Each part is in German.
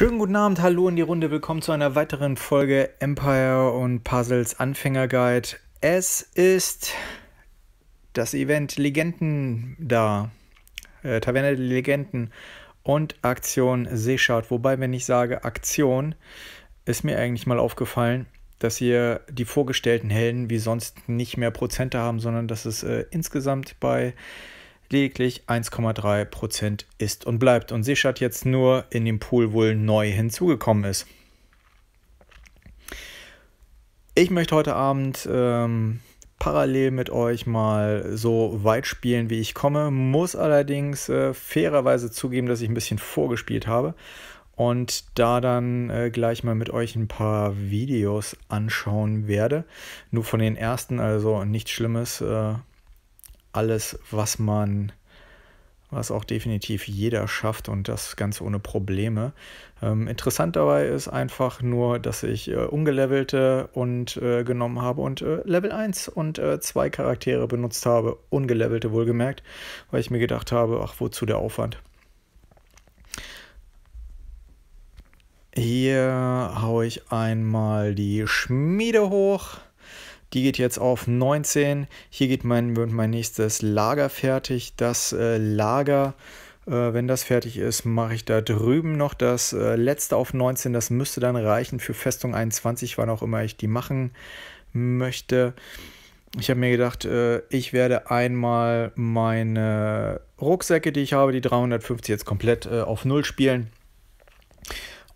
Schönen guten Abend, hallo in die Runde, willkommen zu einer weiteren Folge Empire und Puzzles Anfänger Guide. Es ist das Event Legenden da, äh, Taverne der Legenden und Aktion Seeschart. Wobei, wenn ich sage Aktion, ist mir eigentlich mal aufgefallen, dass hier die vorgestellten Helden wie sonst nicht mehr Prozente haben, sondern dass es äh, insgesamt bei lediglich 1,3% ist und bleibt. Und Seeschat jetzt nur in dem Pool wohl neu hinzugekommen ist. Ich möchte heute Abend ähm, parallel mit euch mal so weit spielen, wie ich komme, muss allerdings äh, fairerweise zugeben, dass ich ein bisschen vorgespielt habe und da dann äh, gleich mal mit euch ein paar Videos anschauen werde. Nur von den ersten, also nichts Schlimmes. Äh, alles, was man, was auch definitiv jeder schafft und das ganz ohne Probleme. Ähm, interessant dabei ist einfach nur, dass ich äh, ungelevelte und äh, genommen habe und äh, Level 1 und äh, zwei Charaktere benutzt habe, ungelevelte wohlgemerkt, weil ich mir gedacht habe, ach, wozu der Aufwand? Hier haue ich einmal die Schmiede hoch. Die geht jetzt auf 19. Hier geht mein, wird mein nächstes Lager fertig. Das äh, Lager, äh, wenn das fertig ist, mache ich da drüben noch das äh, letzte auf 19. Das müsste dann reichen für Festung 21, wann auch immer ich die machen möchte. Ich habe mir gedacht, äh, ich werde einmal meine Rucksäcke, die ich habe, die 350 jetzt komplett äh, auf Null spielen.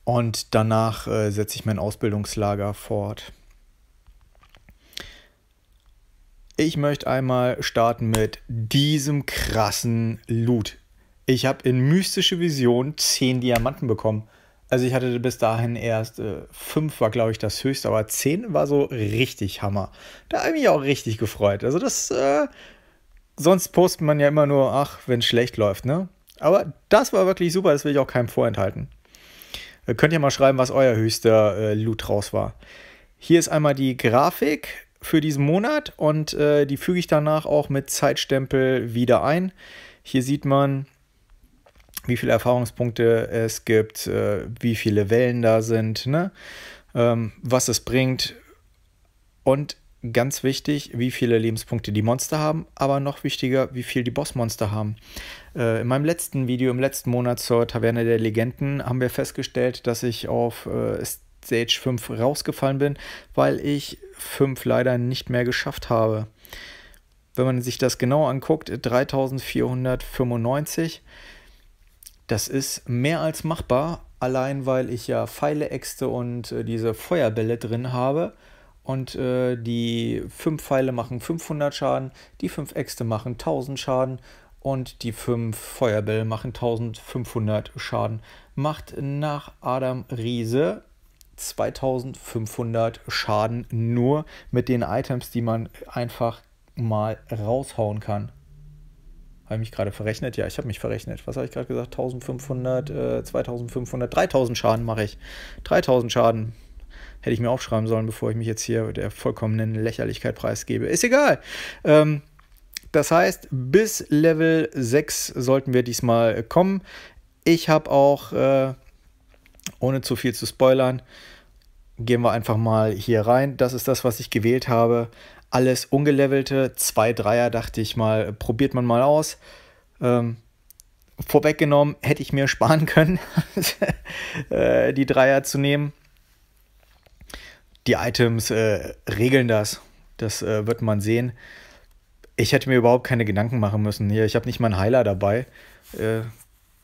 Und danach äh, setze ich mein Ausbildungslager fort. Ich möchte einmal starten mit diesem krassen Loot. Ich habe in mystische Vision 10 Diamanten bekommen. Also ich hatte bis dahin erst 5 äh, war, glaube ich, das höchste, aber 10 war so richtig Hammer. Da habe ich mich auch richtig gefreut. Also das, äh, sonst postet man ja immer nur, ach, wenn es schlecht läuft, ne? Aber das war wirklich super, das will ich auch keinem vorenthalten. Äh, könnt ihr mal schreiben, was euer höchster äh, Loot raus war. Hier ist einmal die Grafik für diesen Monat und äh, die füge ich danach auch mit Zeitstempel wieder ein. Hier sieht man, wie viele Erfahrungspunkte es gibt, äh, wie viele Wellen da sind, ne? ähm, was es bringt und ganz wichtig, wie viele Lebenspunkte die Monster haben, aber noch wichtiger, wie viel die Bossmonster haben. Äh, in meinem letzten Video, im letzten Monat zur Taverne der Legenden, haben wir festgestellt, dass ich auf äh, Stage 5 rausgefallen bin, weil ich 5 leider nicht mehr geschafft habe. Wenn man sich das genau anguckt, 3495, das ist mehr als machbar, allein weil ich ja Pfeile, Äxte und äh, diese Feuerbälle drin habe. Und äh, die 5 Pfeile machen 500 Schaden, die 5 Äxte machen 1000 Schaden und die 5 Feuerbälle machen 1500 Schaden. Macht nach Adam Riese 2500 Schaden nur mit den Items, die man einfach mal raushauen kann. Habe ich mich gerade verrechnet? Ja, ich habe mich verrechnet. Was habe ich gerade gesagt? 1500, äh, 2500, 3000 Schaden mache ich. 3000 Schaden hätte ich mir aufschreiben sollen, bevor ich mich jetzt hier der vollkommenen Lächerlichkeit preisgebe. Ist egal. Ähm, das heißt, bis Level 6 sollten wir diesmal kommen. Ich habe auch äh, ohne zu viel zu spoilern, gehen wir einfach mal hier rein. Das ist das, was ich gewählt habe. Alles ungelevelte, zwei Dreier dachte ich mal, probiert man mal aus. Ähm, vorweggenommen hätte ich mir sparen können, äh, die Dreier zu nehmen. Die Items äh, regeln das. Das äh, wird man sehen. Ich hätte mir überhaupt keine Gedanken machen müssen. Hier, ich habe nicht mal einen Heiler dabei. Äh,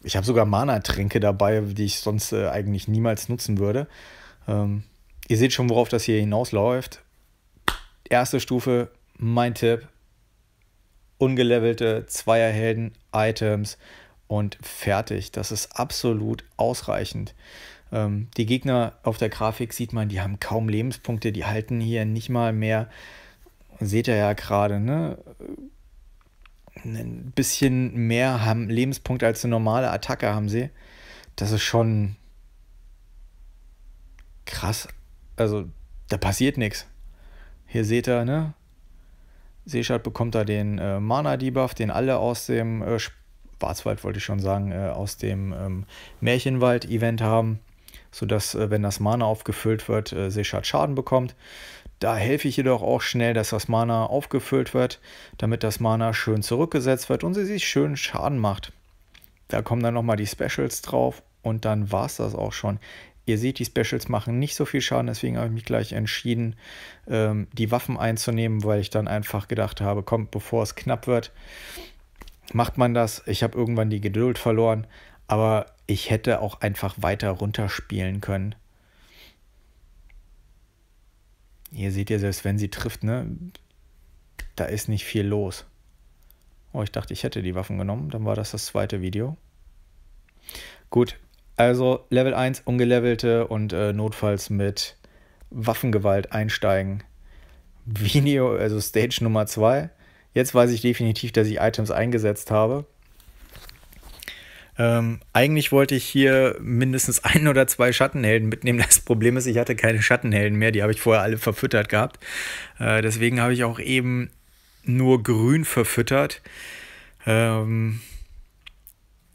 ich habe sogar Mana-Tränke dabei, die ich sonst äh, eigentlich niemals nutzen würde. Ähm, ihr seht schon, worauf das hier hinausläuft. Erste Stufe, mein Tipp. Ungelevelte Zweierhelden, Items und fertig. Das ist absolut ausreichend. Ähm, die Gegner auf der Grafik sieht man, die haben kaum Lebenspunkte, die halten hier nicht mal mehr, seht ihr ja gerade, ne? Ein bisschen mehr haben Lebenspunkte als eine normale Attacke haben sie. Das ist schon krass. Also, da passiert nichts. Hier seht ihr, ne? Seeschat bekommt da den äh, Mana-Debuff, den alle aus dem äh, Schwarzwald, wollte ich schon sagen, äh, aus dem ähm, Märchenwald-Event haben. sodass, äh, wenn das Mana aufgefüllt wird, äh, Sechard Schaden bekommt. Da helfe ich jedoch auch schnell, dass das Mana aufgefüllt wird, damit das Mana schön zurückgesetzt wird und sie sich schön Schaden macht. Da kommen dann nochmal die Specials drauf und dann war es das auch schon. Ihr seht, die Specials machen nicht so viel Schaden, deswegen habe ich mich gleich entschieden, ähm, die Waffen einzunehmen, weil ich dann einfach gedacht habe, kommt, bevor es knapp wird, macht man das. Ich habe irgendwann die Geduld verloren, aber ich hätte auch einfach weiter runterspielen können. Hier seht ihr, selbst wenn sie trifft, ne, da ist nicht viel los. Oh, ich dachte, ich hätte die Waffen genommen. Dann war das das zweite Video. Gut, also Level 1 ungelevelte und äh, notfalls mit Waffengewalt einsteigen. Video, also Stage Nummer 2. Jetzt weiß ich definitiv, dass ich Items eingesetzt habe. Ähm, eigentlich wollte ich hier mindestens ein oder zwei Schattenhelden mitnehmen. Das Problem ist, ich hatte keine Schattenhelden mehr. Die habe ich vorher alle verfüttert gehabt. Äh, deswegen habe ich auch eben nur grün verfüttert. Ähm,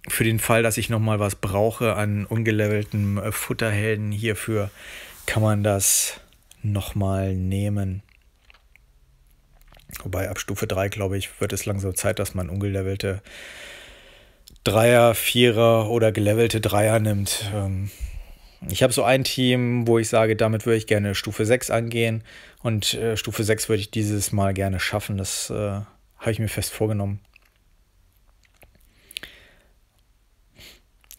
für den Fall, dass ich nochmal was brauche an ungelevelten äh, Futterhelden hierfür, kann man das nochmal nehmen. Wobei ab Stufe 3, glaube ich, wird es langsam Zeit, dass man ungelevelte Dreier, Vierer oder gelevelte Dreier nimmt. Ähm, ich habe so ein Team, wo ich sage, damit würde ich gerne Stufe 6 angehen. Und äh, Stufe 6 würde ich dieses Mal gerne schaffen. Das äh, habe ich mir fest vorgenommen.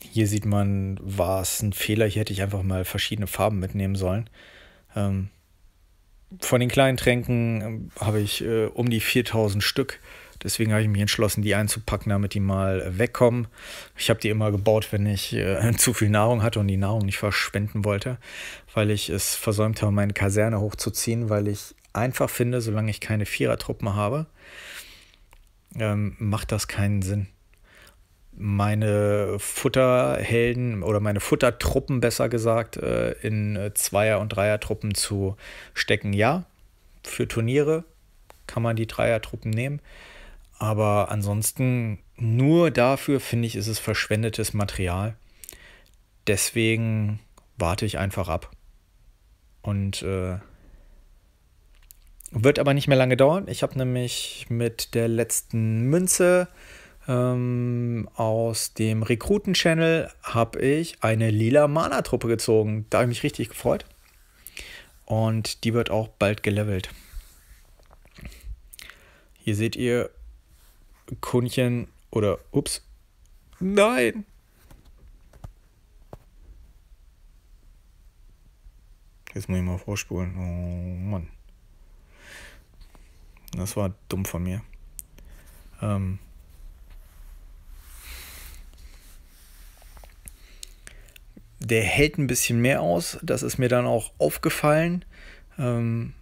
Hier sieht man, war es ein Fehler. Hier hätte ich einfach mal verschiedene Farben mitnehmen sollen. Ähm, von den kleinen Tränken ähm, habe ich äh, um die 4000 Stück. Deswegen habe ich mich entschlossen, die einzupacken, damit die mal wegkommen. Ich habe die immer gebaut, wenn ich äh, zu viel Nahrung hatte und die Nahrung nicht verschwenden wollte, weil ich es versäumt habe, meine Kaserne hochzuziehen, weil ich einfach finde, solange ich keine Vierertruppen habe, ähm, macht das keinen Sinn. Meine Futterhelden oder meine Futtertruppen besser gesagt äh, in äh, Zweier- und Dreiertruppen zu stecken, ja. Für Turniere kann man die Dreiertruppen nehmen. Aber ansonsten nur dafür finde ich, ist es verschwendetes Material. Deswegen warte ich einfach ab. Und äh, wird aber nicht mehr lange dauern. Ich habe nämlich mit der letzten Münze ähm, aus dem Rekruten-Channel habe ich eine lila Mana-Truppe gezogen. Da habe ich mich richtig gefreut. Und die wird auch bald gelevelt. Hier seht ihr Kunchen oder ups. Nein! Jetzt muss ich mal vorspulen. Oh Mann. Das war dumm von mir. Ähm der hält ein bisschen mehr aus. Das ist mir dann auch aufgefallen. Ähm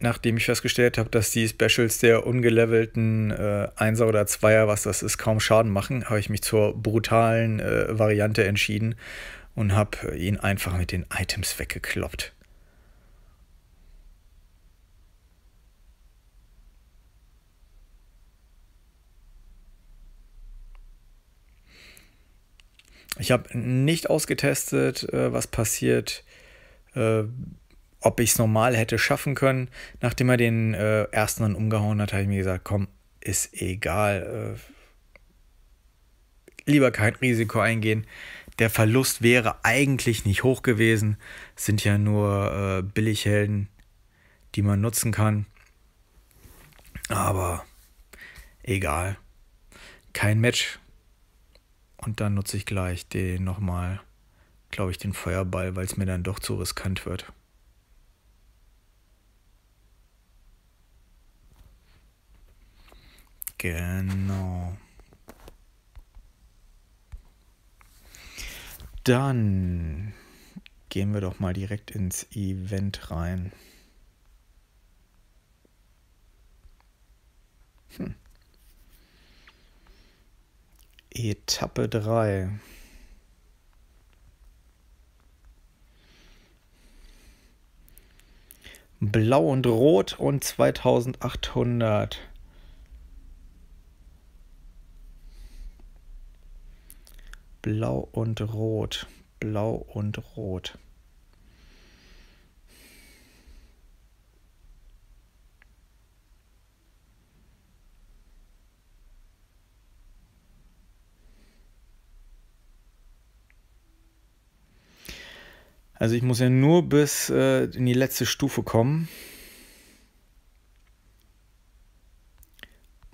nachdem ich festgestellt habe, dass die Specials der ungelevelten äh, Einser oder Zweier, was das ist, kaum Schaden machen, habe ich mich zur brutalen äh, Variante entschieden und habe ihn einfach mit den Items weggekloppt. Ich habe nicht ausgetestet, äh, was passiert, äh, ob ich es normal hätte schaffen können. Nachdem er den äh, ersten dann umgehauen hat, habe ich mir gesagt, komm, ist egal. Äh, lieber kein Risiko eingehen. Der Verlust wäre eigentlich nicht hoch gewesen. Es sind ja nur äh, Billighelden, die man nutzen kann. Aber egal. Kein Match. Und dann nutze ich gleich den nochmal, glaube ich, den Feuerball, weil es mir dann doch zu riskant wird. Genau. Dann gehen wir doch mal direkt ins Event rein. Hm. Etappe 3. Blau und Rot und 2800. Blau und Rot. blau und rot. Also ich muss ja nur bis äh, in die letzte Stufe kommen.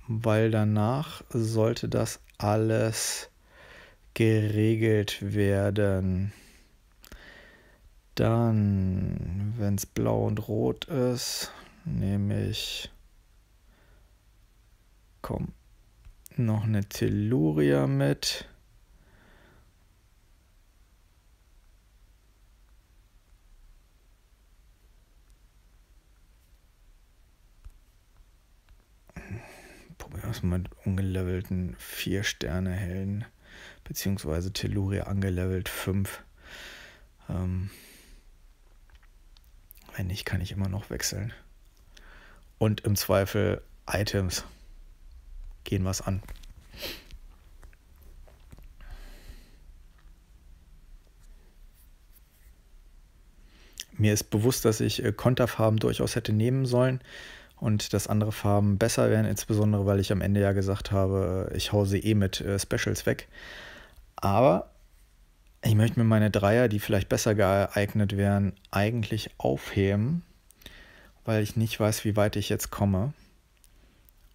Weil danach sollte das alles geregelt werden. Dann, wenn es blau und rot ist, nehme ich komm, noch eine Telluria mit. Probieren wir mit ungelevelten 4 Sterne Helden, beziehungsweise Telluria angelevelt 5. Ähm, wenn nicht, kann ich immer noch wechseln. Und im Zweifel Items gehen was an. Mir ist bewusst, dass ich äh, Konterfarben durchaus hätte nehmen sollen und dass andere Farben besser wären, insbesondere weil ich am Ende ja gesagt habe, ich hau sie eh mit äh, Specials weg. Aber ich möchte mir meine Dreier, die vielleicht besser geeignet wären, eigentlich aufheben, weil ich nicht weiß, wie weit ich jetzt komme.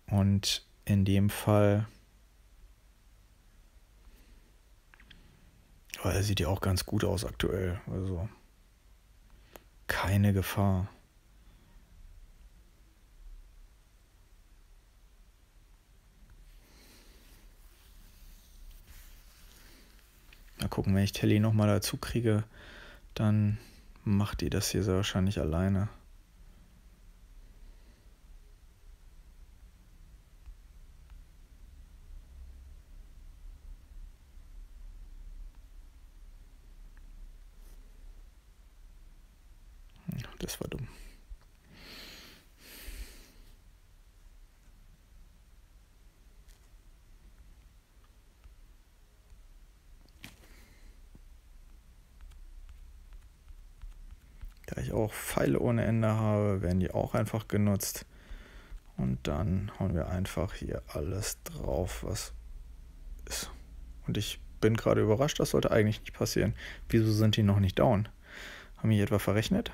Und in dem Fall oh, sieht ja auch ganz gut aus aktuell. Also keine Gefahr. Gucken, wenn ich Telly nochmal dazu kriege, dann macht die das hier sehr wahrscheinlich alleine. Das war dumm. Da ich auch Pfeile ohne Ende habe, werden die auch einfach genutzt. Und dann hauen wir einfach hier alles drauf, was ist. Und ich bin gerade überrascht, das sollte eigentlich nicht passieren. Wieso sind die noch nicht down? Haben die etwa verrechnet?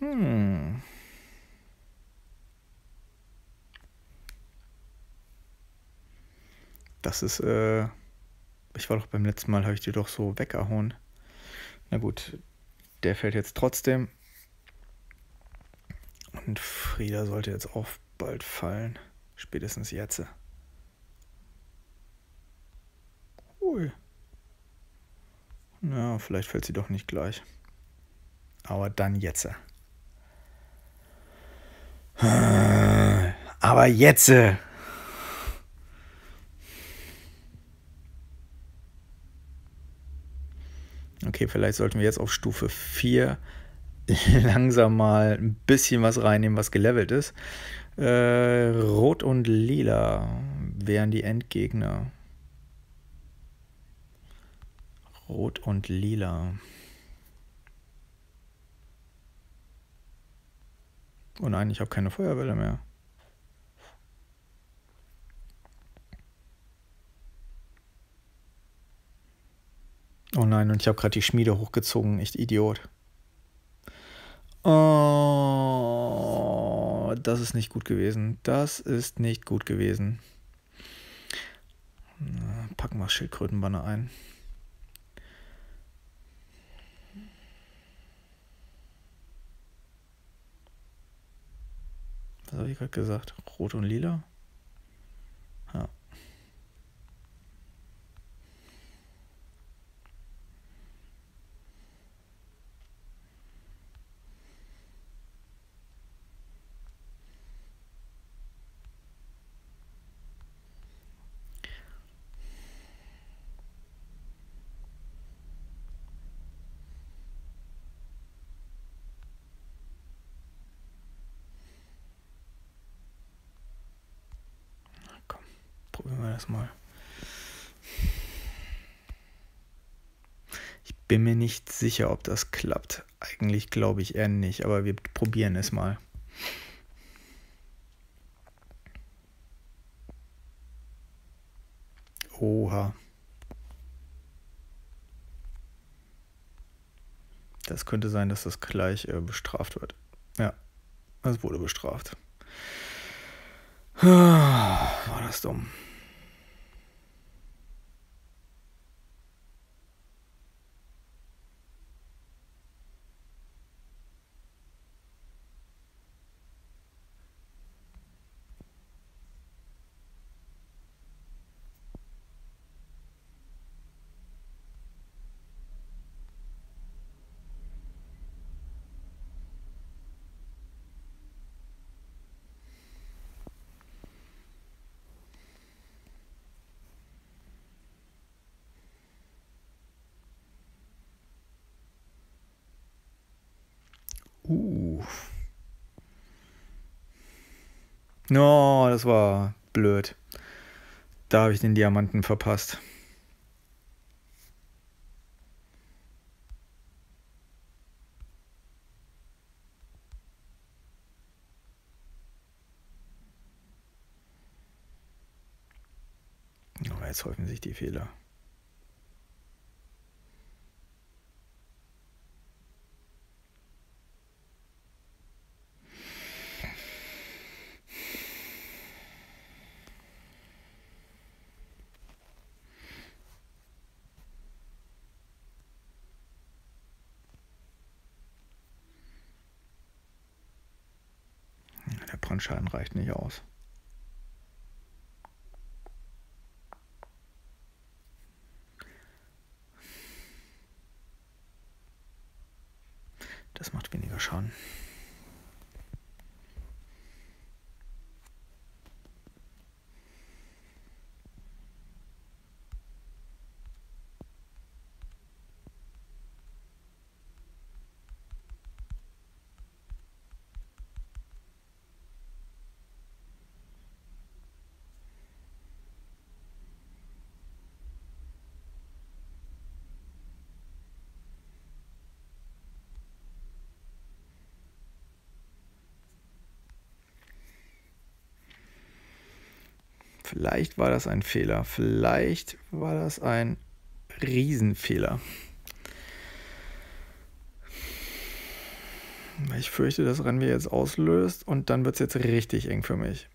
Hm. Das ist, äh, ich war doch beim letzten Mal, habe ich die doch so weggehauen. Na gut, der fällt jetzt trotzdem. Und Frieda sollte jetzt auch bald fallen. Spätestens jetzt. Ui. Na, vielleicht fällt sie doch nicht gleich. Aber dann jetzt. Aber jetzt. Okay, vielleicht sollten wir jetzt auf Stufe 4 langsam mal ein bisschen was reinnehmen, was gelevelt ist. Äh, Rot und Lila wären die Endgegner. Rot und Lila. Oh nein, ich habe keine Feuerwelle mehr. Oh nein, und ich habe gerade die Schmiede hochgezogen. Echt Idiot. Oh, das ist nicht gut gewesen. Das ist nicht gut gewesen. Packen wir Schildkrötenbanner ein. Was habe ich gerade gesagt? Rot und lila? Das mal. Ich bin mir nicht sicher, ob das klappt. Eigentlich glaube ich eher nicht, aber wir probieren es mal. Oha. Das könnte sein, dass das gleich äh, bestraft wird. Ja, es wurde bestraft. War das dumm. Uh. No, das war blöd. Da habe ich den Diamanten verpasst. Jetzt häufen sich die Fehler. Brandschaden reicht nicht aus. Das macht weniger Schaden. Vielleicht war das ein Fehler. Vielleicht war das ein Riesenfehler. Ich fürchte, das Rennen wir jetzt auslöst und dann wird es jetzt richtig eng für mich.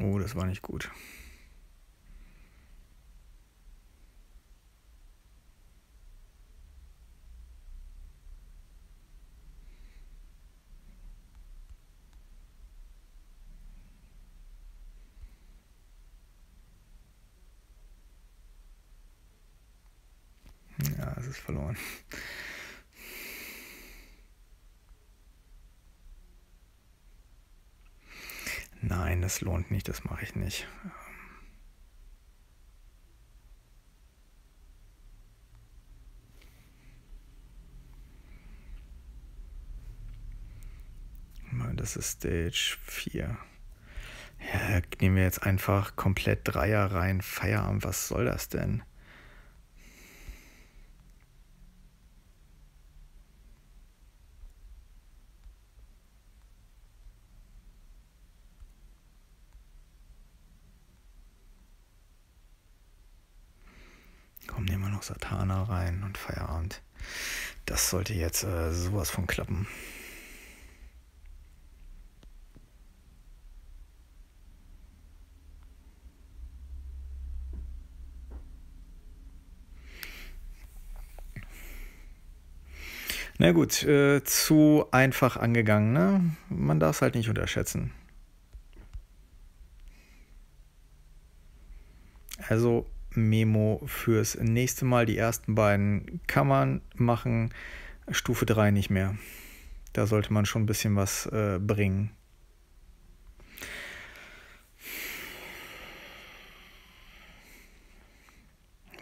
Oh, das war nicht gut. Ja, es ist verloren. Nein, das lohnt nicht, das mache ich nicht. Das ist Stage 4. Ja, nehmen wir jetzt einfach komplett Dreier rein. Feierabend, was soll das denn? noch Satana rein und Feierabend. Das sollte jetzt äh, sowas von klappen. Na gut, äh, zu einfach angegangen, ne? Man darf es halt nicht unterschätzen. Also Memo fürs nächste Mal. Die ersten beiden kann man machen. Stufe 3 nicht mehr. Da sollte man schon ein bisschen was äh, bringen.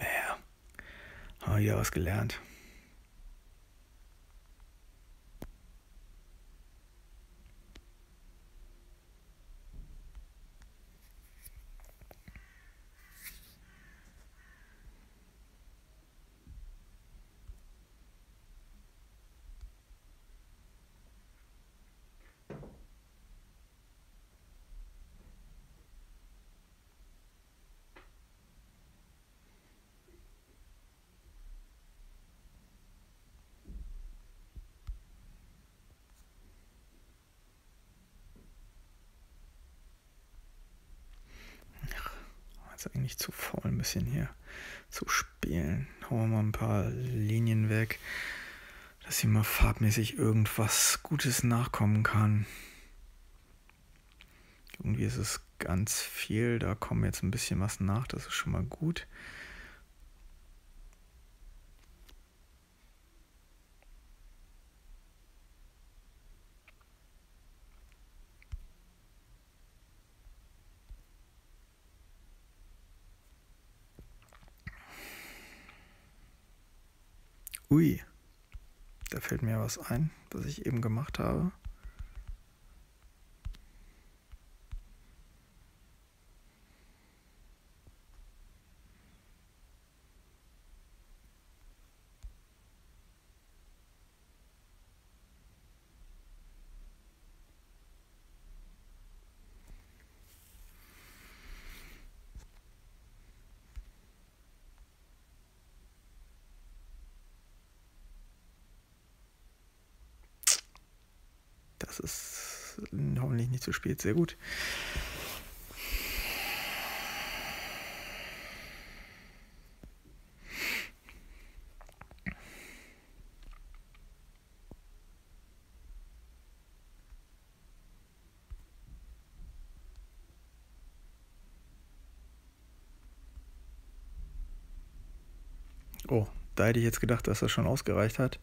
Ja, haben wieder was gelernt. Jetzt eigentlich zu faul, ein bisschen hier zu spielen. Hauen wir mal ein paar Linien weg, dass hier mal farbmäßig irgendwas Gutes nachkommen kann. Irgendwie ist es ganz viel, da kommt jetzt ein bisschen was nach, das ist schon mal gut. Ui, da fällt mir was ein, was ich eben gemacht habe. Das ist hoffentlich nicht zu spät. Sehr gut. Oh, da hätte ich jetzt gedacht, dass das schon ausgereicht hat.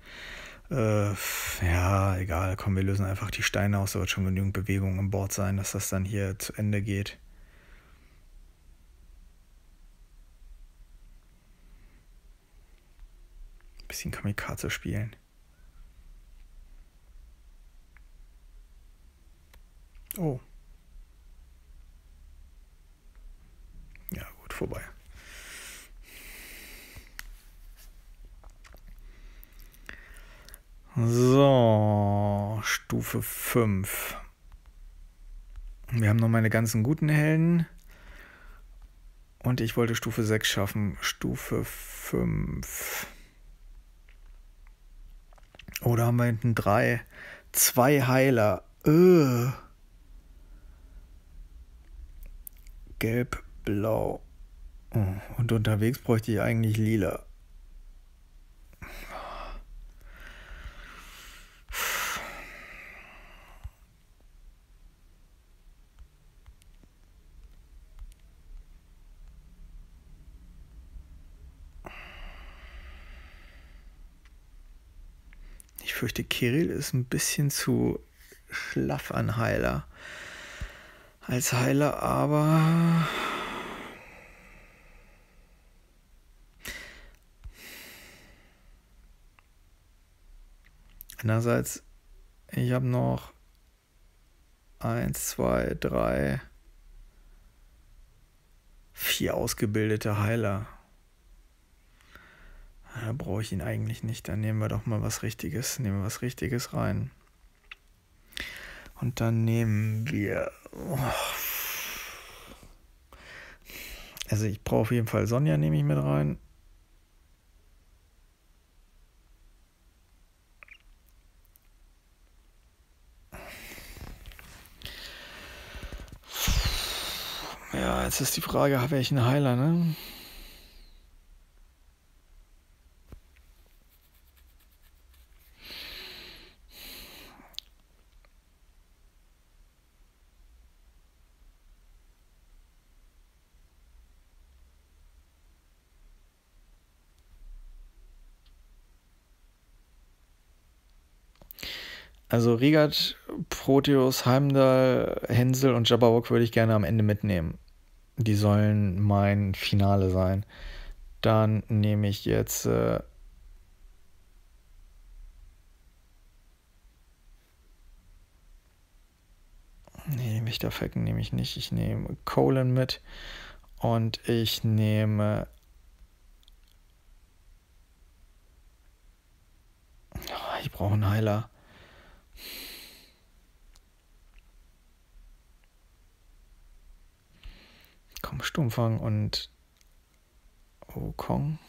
Äh, ja, egal, komm, wir lösen einfach die Steine aus, da wird schon genügend Bewegung an Bord sein, dass das dann hier zu Ende geht. Bisschen Kamikaze spielen. Oh. Ja, gut, vorbei. So, Stufe 5. Wir haben noch meine ganzen guten Helden. Und ich wollte Stufe 6 schaffen. Stufe 5. Oder oh, haben wir hinten drei? Zwei Heiler. Öh. Gelb, blau. Oh, und unterwegs bräuchte ich eigentlich lila. Fürchte, Kirill ist ein bisschen zu schlaff an Heiler. Als Heiler, aber. Einerseits, ich habe noch eins, zwei, drei, vier ausgebildete Heiler. Da brauche ich ihn eigentlich nicht. Dann nehmen wir doch mal was Richtiges. Nehmen wir was Richtiges rein. Und dann nehmen wir. Oh. Also ich brauche auf jeden Fall Sonja, nehme ich mit rein. Ja, jetzt ist die Frage, habe ich einen Heiler, ne? Also Rigat, Proteus, Heimdall, Hänsel und Jabberwock würde ich gerne am Ende mitnehmen. Die sollen mein Finale sein. Dann nehme ich jetzt äh, Nee, Wächterfalken nehme ich nicht. Ich nehme Colin mit und ich nehme. Oh, ich brauche einen Heiler. Komm, Sturmfang und Okong.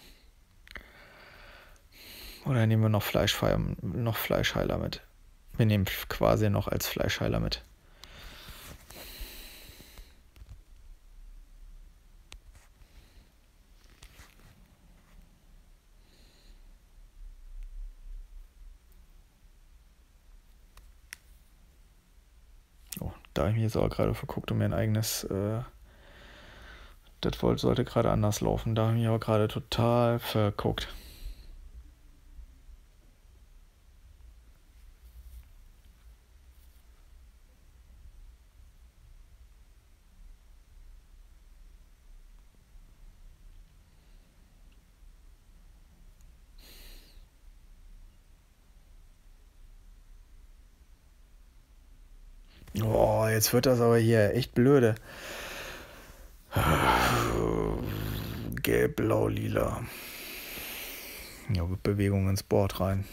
Oder nehmen wir noch, noch Fleischheiler mit? Wir nehmen quasi noch als Fleischheiler mit. Da habe ich mich jetzt auch gerade verguckt und mir ein eigenes. Äh, das sollte gerade anders laufen. Da habe ich mich aber gerade total verguckt. Oh, jetzt wird das aber hier echt blöde. Gelb, blau, lila. Ja, Bewegung ins Board rein.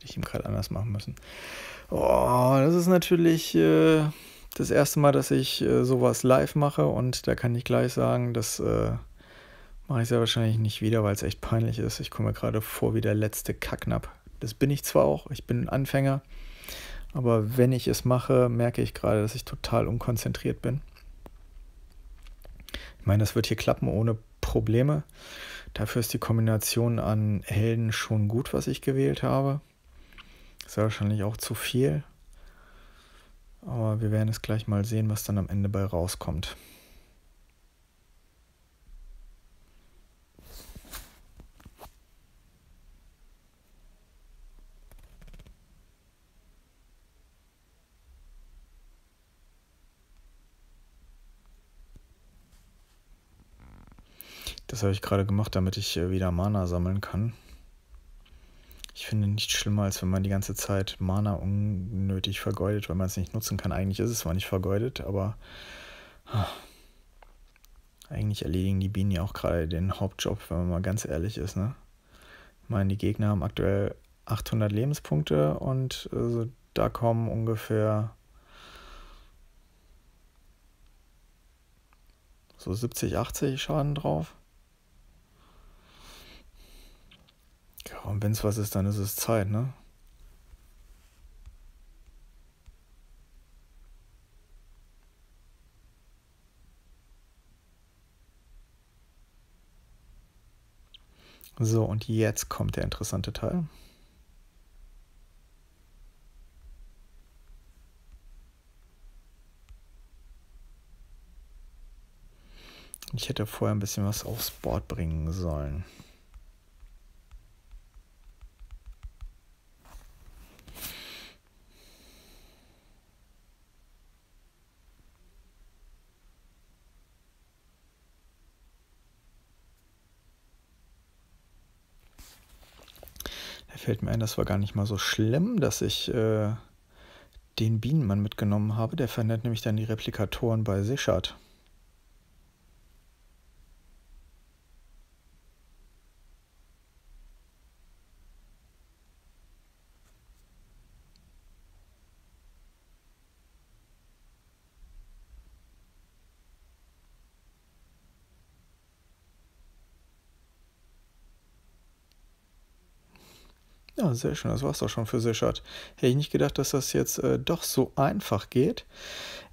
Hätte ich ihm gerade anders machen müssen. Oh, das ist natürlich äh, das erste Mal, dass ich äh, sowas live mache und da kann ich gleich sagen, das äh, mache ich sehr wahrscheinlich nicht wieder, weil es echt peinlich ist. Ich komme mir gerade vor wie der letzte Kacknapp. Das bin ich zwar auch, ich bin ein Anfänger, aber wenn ich es mache, merke ich gerade, dass ich total unkonzentriert bin. Ich meine, das wird hier klappen ohne Probleme. Dafür ist die Kombination an Helden schon gut, was ich gewählt habe. Ist wahrscheinlich auch zu viel. Aber wir werden es gleich mal sehen, was dann am Ende bei rauskommt. Das habe ich gerade gemacht, damit ich äh, wieder Mana sammeln kann. Finde nichts schlimmer, als wenn man die ganze Zeit Mana unnötig vergeudet, weil man es nicht nutzen kann. Eigentlich ist es zwar nicht vergeudet, aber ah, eigentlich erledigen die Bienen ja auch gerade den Hauptjob, wenn man mal ganz ehrlich ist. Ne? Ich meine, die Gegner haben aktuell 800 Lebenspunkte und also, da kommen ungefähr so 70, 80 Schaden drauf. Und wenn es was ist, dann ist es Zeit, ne? So, und jetzt kommt der interessante Teil. Ich hätte vorher ein bisschen was aufs Board bringen sollen. Fällt mir ein, das war gar nicht mal so schlimm, dass ich äh, den Bienenmann mitgenommen habe. Der verändert nämlich dann die Replikatoren bei Sichert. Ja, sehr schön. Das war's doch schon für Sichert. Hätte ich nicht gedacht, dass das jetzt äh, doch so einfach geht.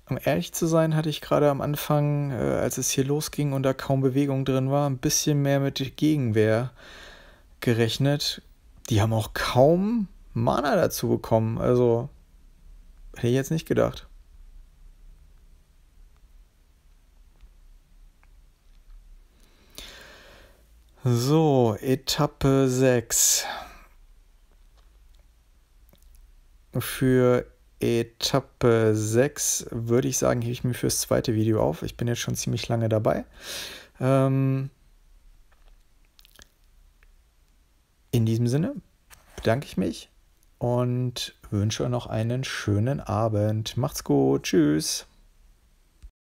Um ehrlich zu sein, hatte ich gerade am Anfang, äh, als es hier losging und da kaum Bewegung drin war, ein bisschen mehr mit Gegenwehr gerechnet. Die haben auch kaum Mana dazu bekommen. Also hätte ich jetzt nicht gedacht. So, Etappe 6. Für Etappe 6 würde ich sagen, hebe ich mir fürs zweite Video auf. Ich bin jetzt schon ziemlich lange dabei. Ähm in diesem Sinne bedanke ich mich und wünsche noch einen schönen Abend. Macht's gut. Tschüss.